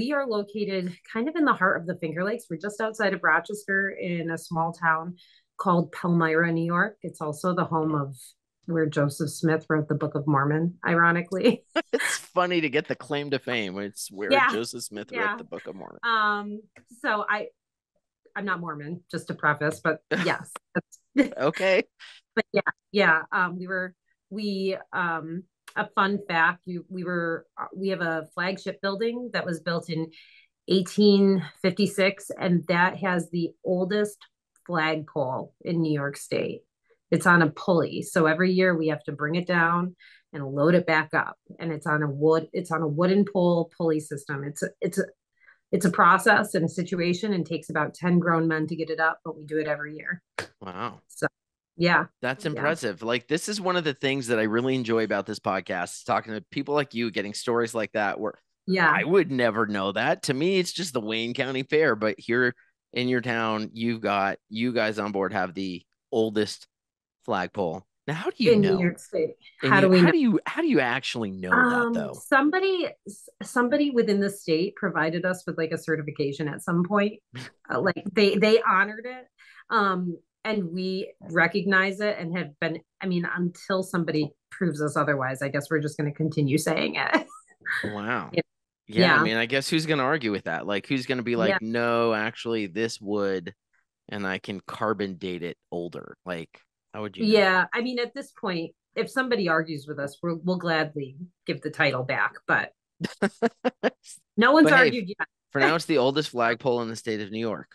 we are located kind of in the heart of the Finger Lakes. We're just outside of Rochester in a small town called Palmyra, New York. It's also the home of where Joseph Smith wrote the Book of Mormon, ironically. it's funny to get the claim to fame. It's where yeah. Joseph Smith yeah. wrote the Book of Mormon. Um, so I I'm not Mormon, just to preface, but yes. okay. But yeah, yeah. Um, we were we um a fun fact, we, we were uh, we have a flagship building that was built in 1856 and that has the oldest flagpole in New York State. It's on a pulley. So every year we have to bring it down and load it back up. And it's on a wood, it's on a wooden pole pulley system. It's a, it's a, it's a process and a situation and takes about 10 grown men to get it up, but we do it every year. Wow. So yeah. That's impressive. Yeah. Like this is one of the things that I really enjoy about this podcast, talking to people like you, getting stories like that where yeah, I would never know that. To me, it's just the Wayne County Fair, but here in your town, you've got you guys on board have the oldest flagpole. Now, how do you in know? New York State? How do we? How know? do you? How do you actually know um, that though? Somebody, somebody within the state provided us with like a certification at some point. uh, like they they honored it, um, and we recognize it and have been. I mean, until somebody proves us otherwise, I guess we're just going to continue saying it. wow. yeah. yeah. I mean, I guess who's going to argue with that? Like, who's going to be like, yeah. no, actually, this would, and I can carbon date it older. Like, how would you? Know? Yeah, I mean, at this point, if somebody argues with us, we'll we'll gladly give the title back, but no one's but argued hey, yet. for now, it's the oldest flagpole in the state of New York.